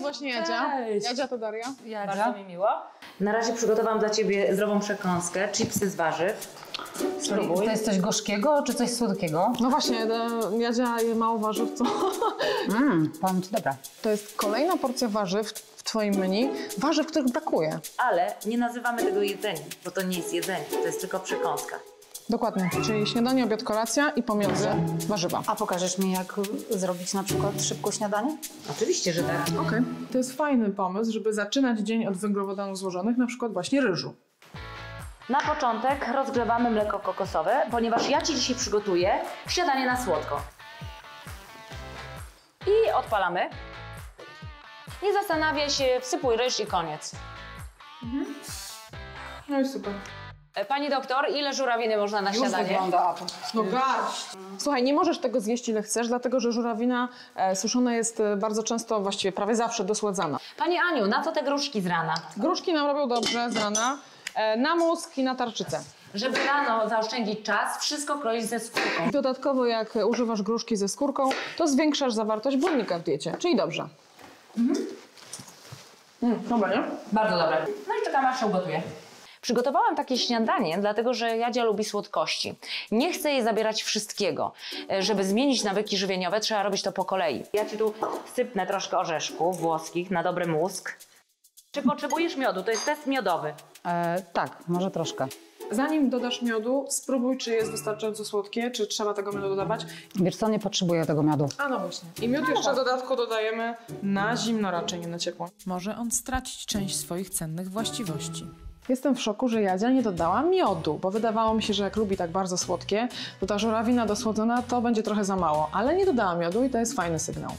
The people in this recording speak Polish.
jest właśnie Jadzia. Cześć. Jadzia to Daria. Bardzo mi miło. Na razie przygotowałam dla Ciebie zdrową przekąskę, chipsy z warzyw. Spróbuj. To jest coś gorzkiego czy coś słodkiego? No właśnie, e, Jadzia je mało warzyw, co? Mmm, powiem Ci, dobra. To jest kolejna porcja warzyw w Twoim menu. Warzyw, których brakuje. Ale nie nazywamy tego jedzeniem, bo to nie jest jedzenie, to jest tylko przekąska. Dokładnie, czyli śniadanie, obiad, kolacja i pomiędzy warzywa. A pokażesz mi, jak zrobić na przykład szybko śniadanie? Oczywiście, że tak. Okej. To jest fajny pomysł, żeby zaczynać dzień od węglowodanów złożonych, na przykład właśnie ryżu. Na początek rozgrzewamy mleko kokosowe, ponieważ ja Ci dzisiaj przygotuję śniadanie na słodko. I odpalamy. Nie zastanawiaj się, wsypuj ryż i koniec. No i super. E, Pani doktor, ile żurawiny można na śniadanie? No garść. Słuchaj, nie możesz tego zjeść ile chcesz, dlatego że żurawina e, suszona jest e, bardzo często, właściwie prawie zawsze dosładzana. Pani Aniu, na co te gruszki z rana? Gruszki nam robią dobrze z rana, e, na mózg i na tarczycę. Żeby rano zaoszczędzić czas, wszystko kroić ze skórką. Dodatkowo jak używasz gruszki ze skórką, to zwiększasz zawartość błonnika w diecie, czyli dobrze. Mm, dobra, nie? Bardzo dobre. No i czekam aż się ugotuje. Przygotowałam takie śniadanie, dlatego że Jadzia lubi słodkości. Nie chcę jej zabierać wszystkiego. E, Żeby zmienić nawyki żywieniowe, trzeba robić to po kolei. Ja ci tu sypnę troszkę orzeszków włoskich na dobry mózg. Czy potrzebujesz miodu? To jest test miodowy. E, tak, może troszkę. Zanim dodasz miodu, spróbuj, czy jest wystarczająco słodkie, czy trzeba tego miodu dodawać. Wiesz co, nie potrzebuję tego miodu. A no właśnie. I miód jeszcze w dodatku dodajemy na zimno, raczej nie na ciepło. Może on stracić część swoich cennych właściwości. Jestem w szoku, że Jadzia nie dodała miodu, bo wydawało mi się, że jak lubi tak bardzo słodkie, to ta żurawina dosłodzona to będzie trochę za mało, ale nie dodała miodu i to jest fajny sygnał.